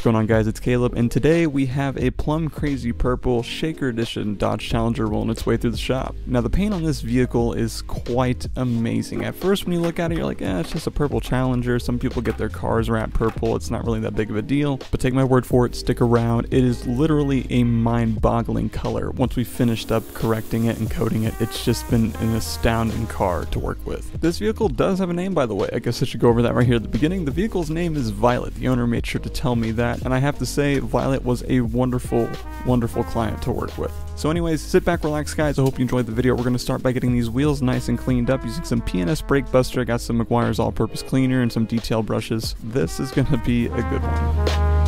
What's going on guys, it's Caleb, and today we have a Plum Crazy Purple Shaker Edition Dodge Challenger rolling its way through the shop. Now the paint on this vehicle is quite amazing. At first when you look at it, you're like, eh, it's just a purple Challenger. Some people get their cars wrapped purple, it's not really that big of a deal. But take my word for it, stick around. It is literally a mind-boggling color. Once we finished up correcting it and coating it, it's just been an astounding car to work with. This vehicle does have a name by the way, I guess I should go over that right here at the beginning. The vehicle's name is Violet. The owner made sure to tell me that, and I have to say, Violet was a wonderful, wonderful client to work with. So anyways, sit back, relax guys, I hope you enjoyed the video. We're going to start by getting these wheels nice and cleaned up using some P&S Brake Buster. I got some Meguiar's all-purpose cleaner and some detail brushes. This is going to be a good one.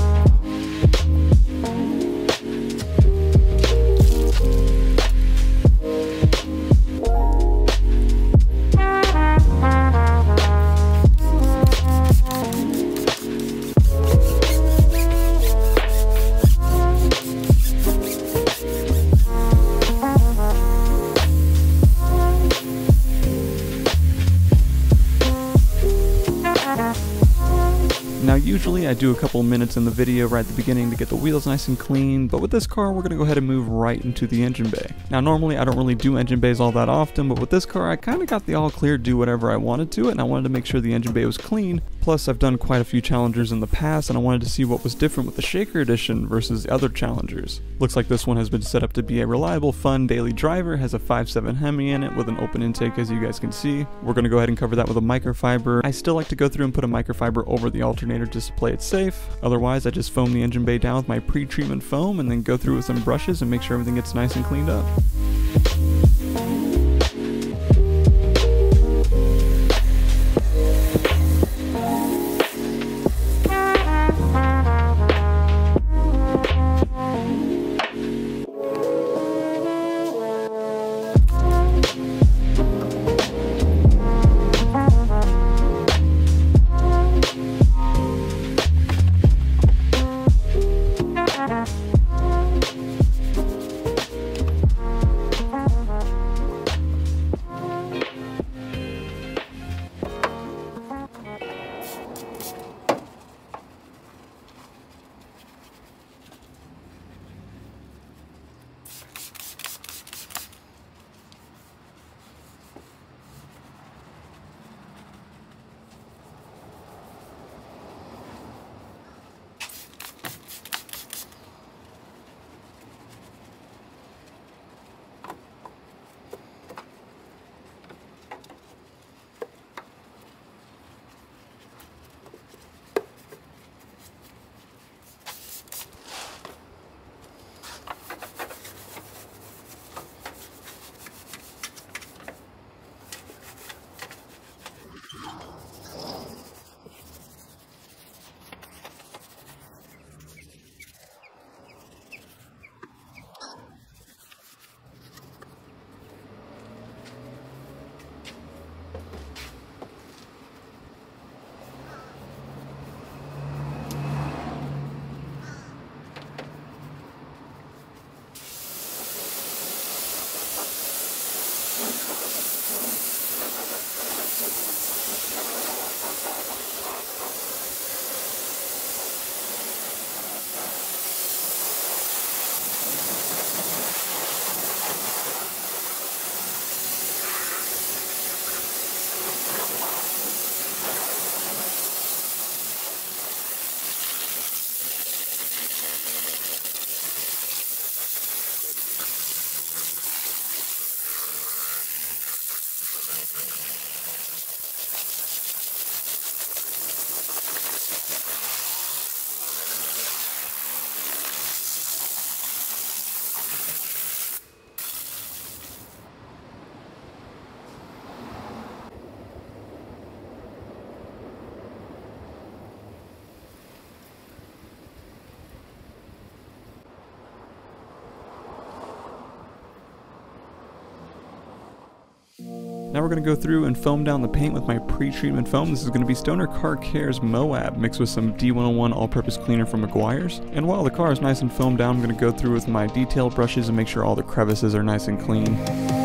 Usually I do a couple minutes in the video right at the beginning to get the wheels nice and clean, but with this car we're going to go ahead and move right into the engine bay. Now normally I don't really do engine bays all that often, but with this car I kind of got the all clear do whatever I wanted to it and I wanted to make sure the engine bay was clean. Plus I've done quite a few challengers in the past and I wanted to see what was different with the Shaker Edition versus the other challengers. Looks like this one has been set up to be a reliable, fun daily driver, has a 5.7 Hemi in it with an open intake as you guys can see. We're going to go ahead and cover that with a microfiber. I still like to go through and put a microfiber over the alternator just play it safe. Otherwise, I just foam the engine bay down with my pre-treatment foam and then go through with some brushes and make sure everything gets nice and cleaned up. Now we're going to go through and foam down the paint with my pre-treatment foam. This is going to be Stoner Car Care's Moab mixed with some D101 all-purpose cleaner from Meguiar's. And while the car is nice and foamed down, I'm going to go through with my detail brushes and make sure all the crevices are nice and clean.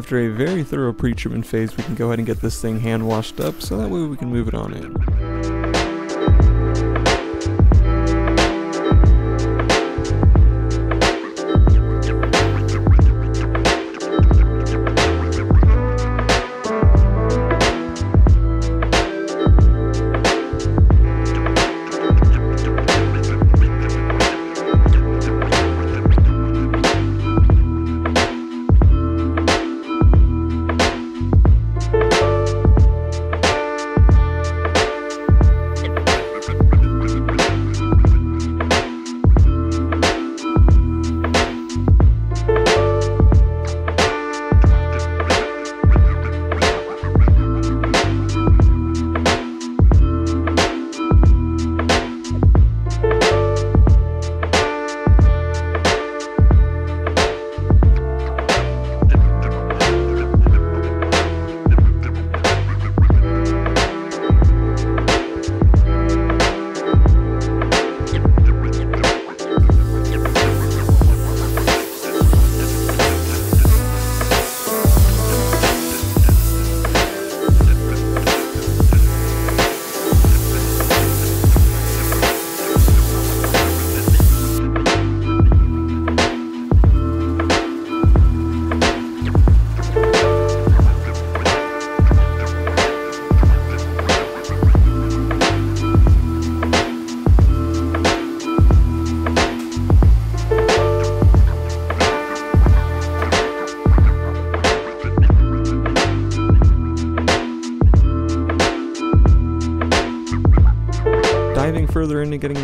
After a very thorough pre-treatment phase, we can go ahead and get this thing hand washed up so that way we can move it on in.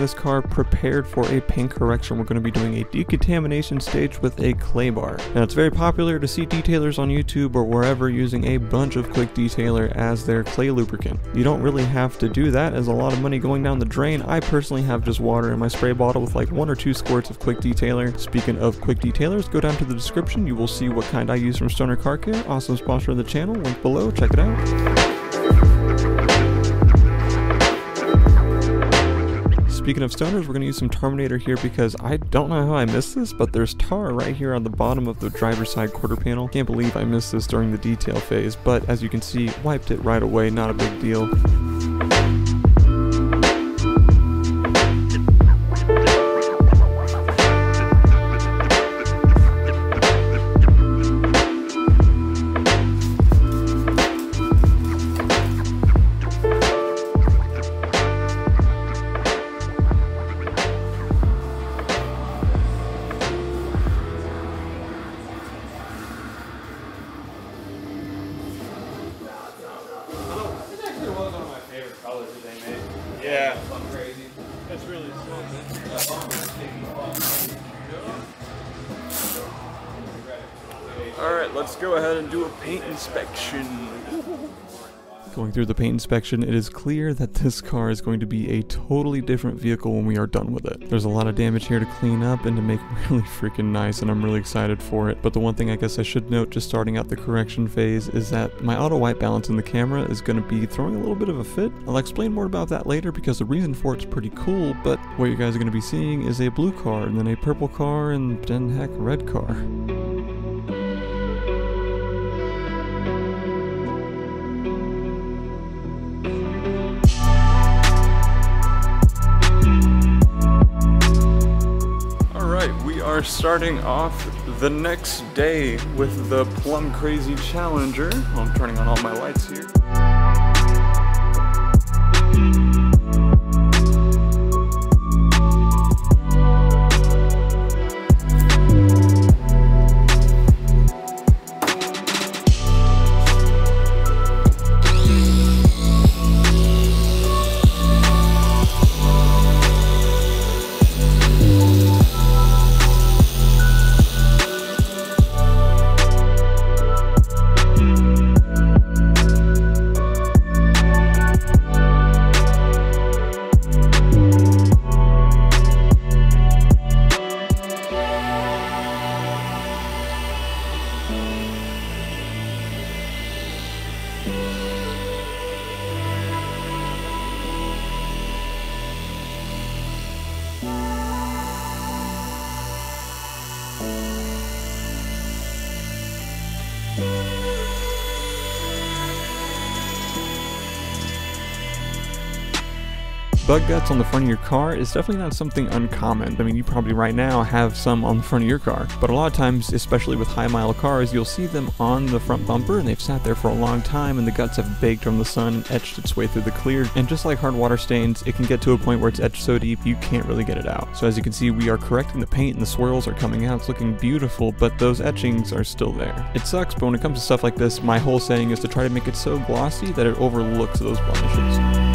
This car prepared for a paint correction, we're going to be doing a decontamination stage with a clay bar. Now it's very popular to see detailers on YouTube or wherever using a bunch of quick detailer as their clay lubricant. You don't really have to do that as a lot of money going down the drain. I personally have just water in my spray bottle with like one or two squirts of quick detailer. Speaking of quick detailers, go down to the description. You will see what kind I use from Stoner Car Care. Awesome sponsor of the channel. Link below. Check it out. Speaking of stoners, we're going to use some Tarminator here because I don't know how I missed this, but there's tar right here on the bottom of the driver's side quarter panel. Can't believe I missed this during the detail phase, but as you can see, wiped it right away, not a big deal. Through the paint inspection, it is clear that this car is going to be a totally different vehicle when we are done with it. There's a lot of damage here to clean up and to make really freaking nice, and I'm really excited for it. But the one thing I guess I should note just starting out the correction phase is that my auto white balance in the camera is going to be throwing a little bit of a fit. I'll explain more about that later because the reason for it's pretty cool, but what you guys are going to be seeing is a blue car, and then a purple car, and then heck, red car. Starting off the next day with the Plum Crazy Challenger. I'm turning on all my lights here. Bug guts on the front of your car is definitely not something uncommon. I mean, you probably right now have some on the front of your car, but a lot of times, especially with high mile cars, you'll see them on the front bumper and they've sat there for a long time and the guts have baked from the sun etched its way through the clear. And just like hard water stains, it can get to a point where it's etched so deep you can't really get it out. So as you can see, we are correcting the paint and the swirls are coming out. It's looking beautiful, but those etchings are still there. It sucks, but when it comes to stuff like this, my whole setting is to try to make it so glossy that it overlooks those blemishes.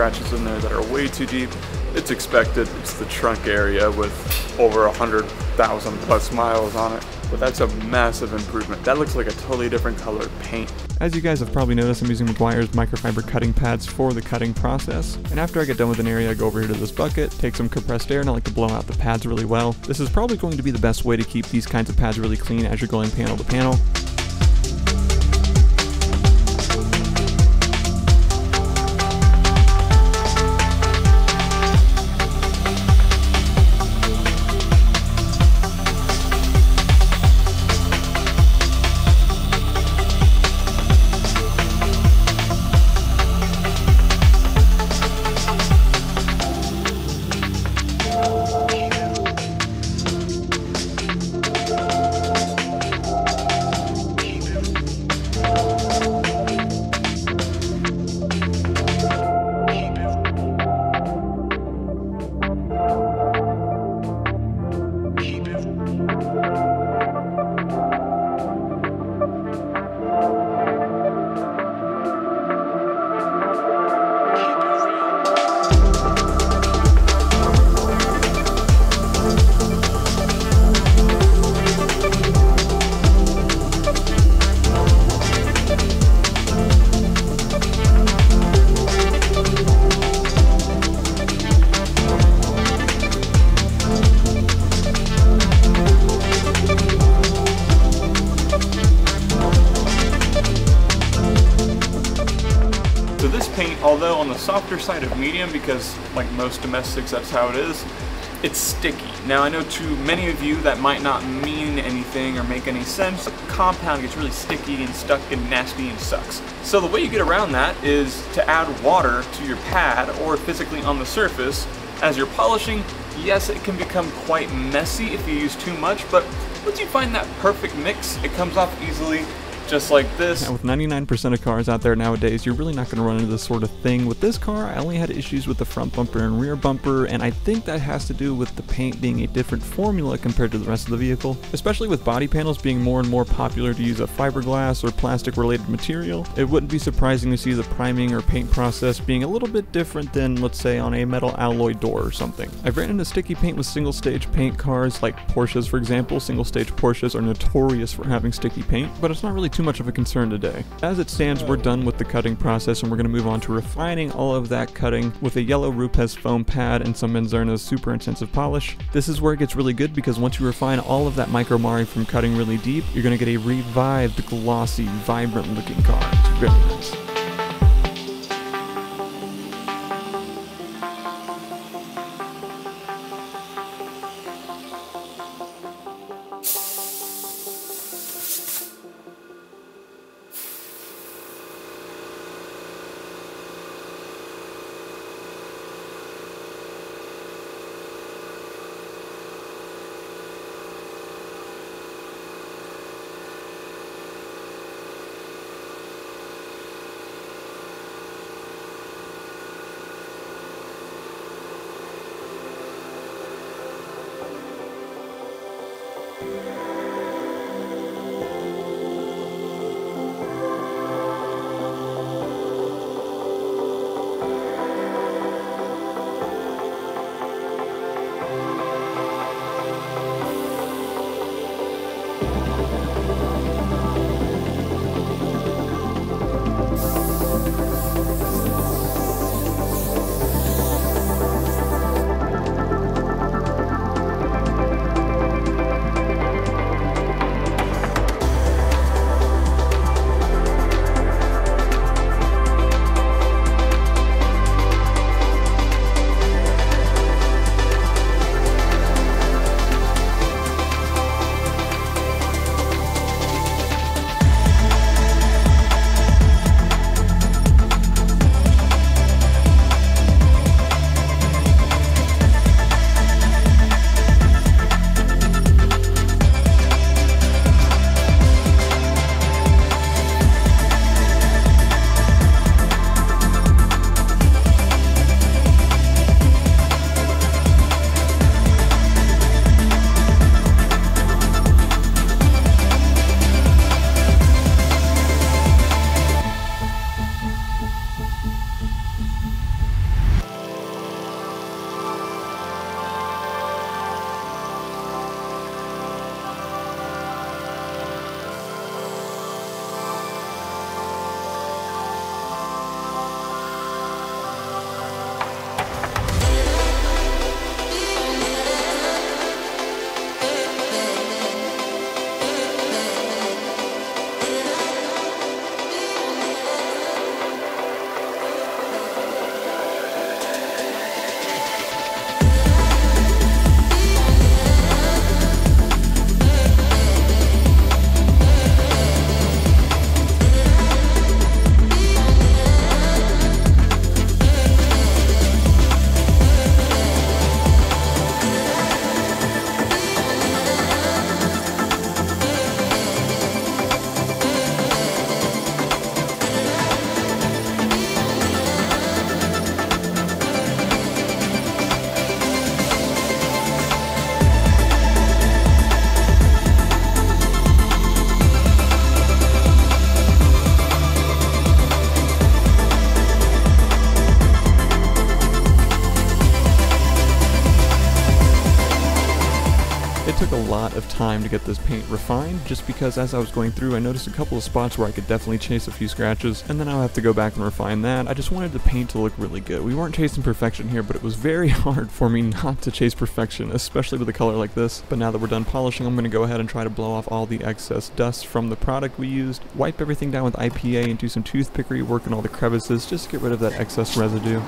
Scratches in there that are way too deep. It's expected. It's the trunk area with over a hundred thousand plus miles on it. But that's a massive improvement. That looks like a totally different colored paint. As you guys have probably noticed, I'm using Meguiar's microfiber cutting pads for the cutting process. And after I get done with an area, I go over here to this bucket, take some compressed air, and I like to blow out the pads really well. This is probably going to be the best way to keep these kinds of pads really clean as you're going panel to panel. Softer side of medium, because like most domestics, that's how it is, it's sticky. Now I know to many of you that might not mean anything or make any sense. The compound gets really sticky and stuck and nasty and sucks. So the way you get around that is to add water to your pad or physically on the surface. As you're polishing, yes, it can become quite messy if you use too much, but once you find that perfect mix, it comes off easily just like this. Now, with 99% of cars out there nowadays, you're really not going to run into this sort of thing. With this car, I only had issues with the front bumper and rear bumper, and I think that has to do with the paint being a different formula compared to the rest of the vehicle. Especially with body panels being more and more popular to use a fiberglass or plastic related material, it wouldn't be surprising to see the priming or paint process being a little bit different than, let's say, on a metal alloy door or something. I've ran into sticky paint with single stage paint cars, like Porsches for example. Single stage Porsches are notorious for having sticky paint, but it's not really too too much of a concern today. As it stands, we're done with the cutting process and we're going to move on to refining all of that cutting with a yellow Rupes foam pad and some Menzerna's super intensive polish. This is where it gets really good because once you refine all of that micro marring from cutting really deep, you're going to get a revived, glossy, vibrant looking car. It's nice. Time to get this paint refined, just because as I was going through, I noticed a couple of spots where I could definitely chase a few scratches, and then I'll have to go back and refine that. I just wanted the paint to look really good. We weren't chasing perfection here, but it was very hard for me not to chase perfection, especially with a color like this. But now that we're done polishing, I'm going to go ahead and try to blow off all the excess dust from the product we used, wipe everything down with IPA, and do some toothpickery work in all the crevices just to get rid of that excess residue.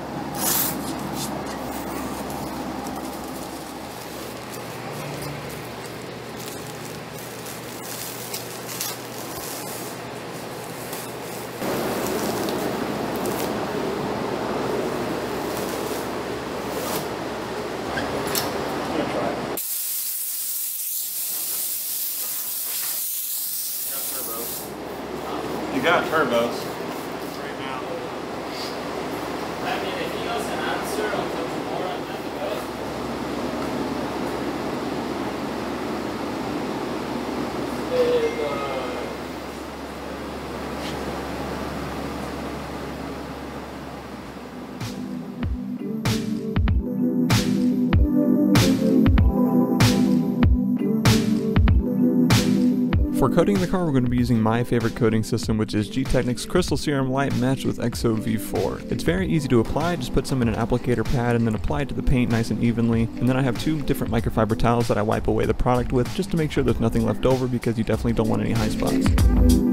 Coating the car, we're going to be using my favorite coating system, which is Gtechniq's Crystal Serum Light matched with EXO V4. It's very easy to apply, just put some in an applicator pad and then apply it to the paint nice and evenly. And then I have two different microfiber towels that I wipe away the product with, just to make sure there's nothing left over because you definitely don't want any high spots.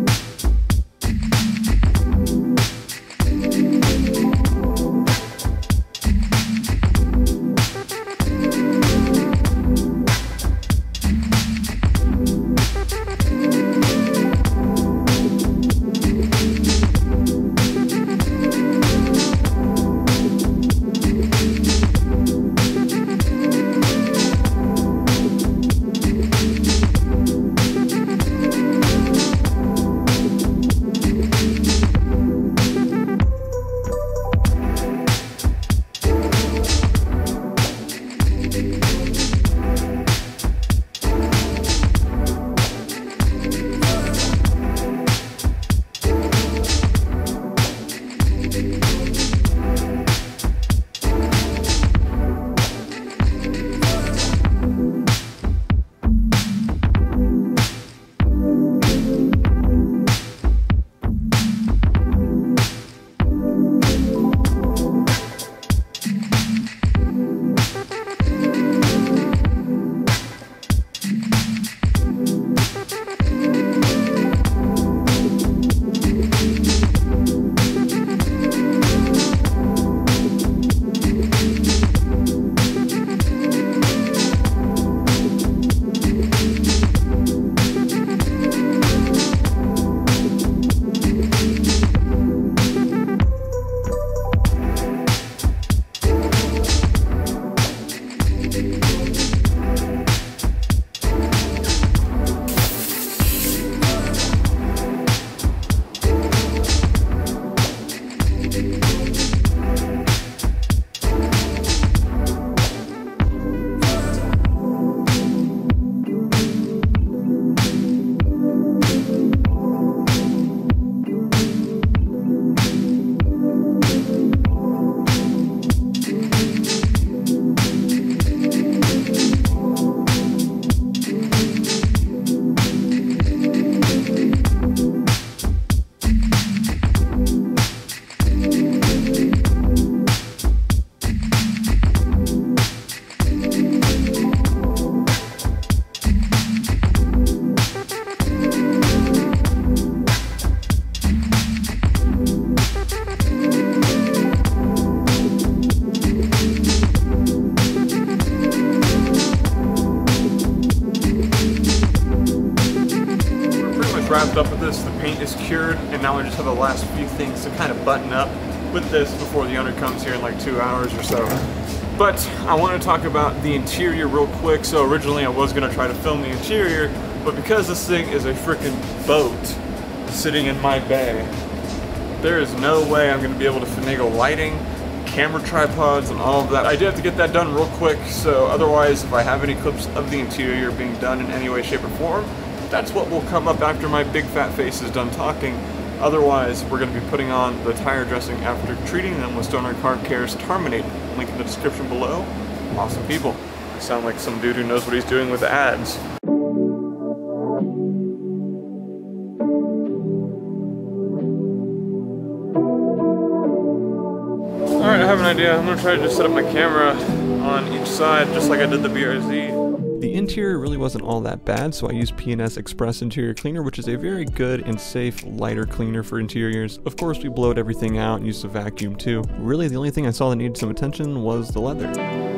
I want to talk about the interior real quick. So originally I was going to try to film the interior, but because this thing is a freaking boat sitting in my bay, there is no way I'm going to be able to finagle lighting, camera tripods, and all of that. I do have to get that done real quick, so otherwise, if I have any clips of the interior being done in any way, shape, or form, that's what will come up after my big fat face is done talking. Otherwise, we're going to be putting on the tire dressing after treating them with Stoner Car Care's Terminate. Link in the description below. Awesome people. You sound like some dude who knows what he's doing with ads. Alright, I have an idea. I'm gonna try to just set up my camera on each side just like I did the BRZ. The interior really wasn't all that bad, so I used P&S Express Interior Cleaner, which is a very good and safe, lighter cleaner for interiors. Of course, we blowed everything out and used a vacuum too. Really, the only thing I saw that needed some attention was the leather.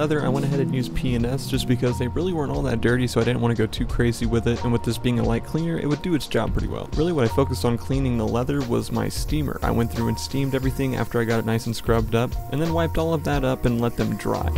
Leather, I went ahead and used P&S just because they really weren't all that dirty, so I didn't want to go too crazy with it, and with this being a light cleaner, it would do its job pretty well. Really what I focused on cleaning the leather was my steamer. I went through and steamed everything after I got it nice and scrubbed up, and then wiped all of that up and let them dry.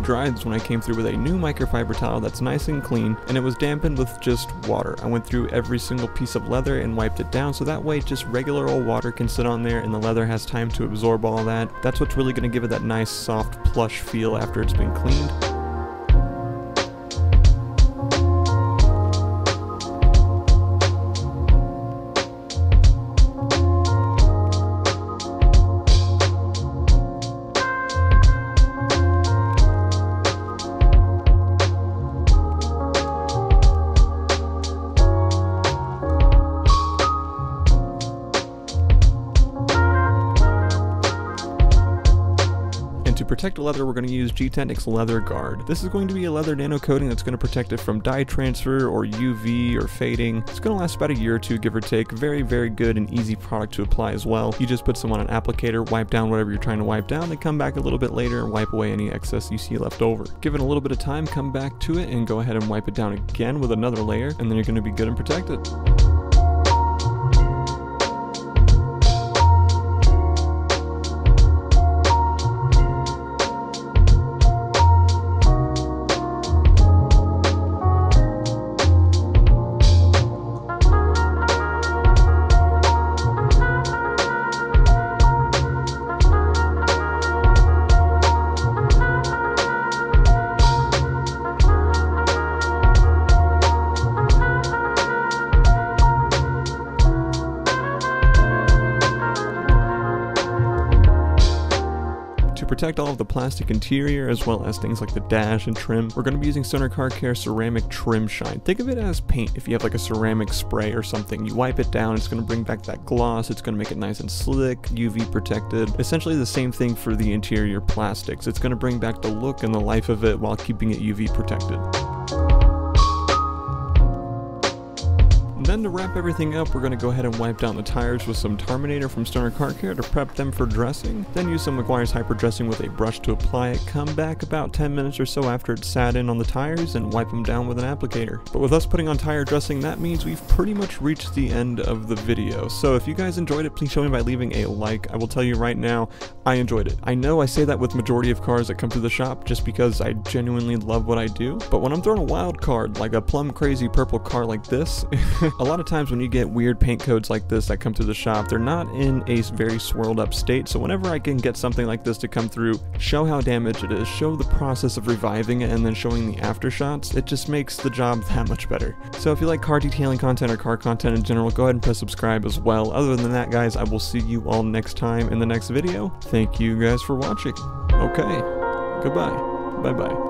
After they when I came through with a new microfiber towel that's nice and clean, and it was dampened with just water. I went through every single piece of leather and wiped it down so that way just regular old water can sit on there and the leather has time to absorb all that. That's what's really going to give it that nice soft plush feel after it's been cleaned. Protect leather, we're going to use Gtechniq's Leather Guard. This is going to be a leather nano coating that's going to protect it from dye transfer or UV or fading. It's going to last about a year or two, give or take. Very, very good and easy product to apply as well. You just put some on an applicator, wipe down whatever you're trying to wipe down, then come back a little bit later and wipe away any excess you see left over. Give it a little bit of time, come back to it, and go ahead and wipe it down again with another layer, and then you're going to be good and protected. Protect all of the plastic interior as well as things like the dash and trim, we're going to be using Stoner Car Care ceramic trim shine. Think of it as paint. If you have like a ceramic spray or something, you wipe it down, it's going to bring back that gloss, it's going to make it nice and slick, UV protected. Essentially the same thing for the interior plastics. It's going to bring back the look and the life of it while keeping it UV protected. Then to wrap everything up, we're going to go ahead and wipe down the tires with some Tarminator from Stoner Car Care to prep them for dressing. Then use some Meguiar's Hyper Dressing with a brush to apply it. Come back about 10 minutes or so after it's sat in on the tires and wipe them down with an applicator. But with us putting on tire dressing, that means we've pretty much reached the end of the video. So if you guys enjoyed it, please show me by leaving a like. I will tell you right now, I enjoyed it. I know I say that with majority of cars that come through the shop just because I genuinely love what I do. But when I'm throwing a wild card, like a plum crazy purple car like this, a lot of times when you get weird paint codes like this that come through the shop, they're not in a very swirled up state. So whenever I can get something like this to come through, show how damaged it is, show the process of reviving it, and then showing the after shots, it just makes the job that much better. So if you like car detailing content or car content in general, go ahead and press subscribe as well. Other than that, guys, I will see you all next time in the next video. Thank you guys for watching. Okay, goodbye. Bye bye.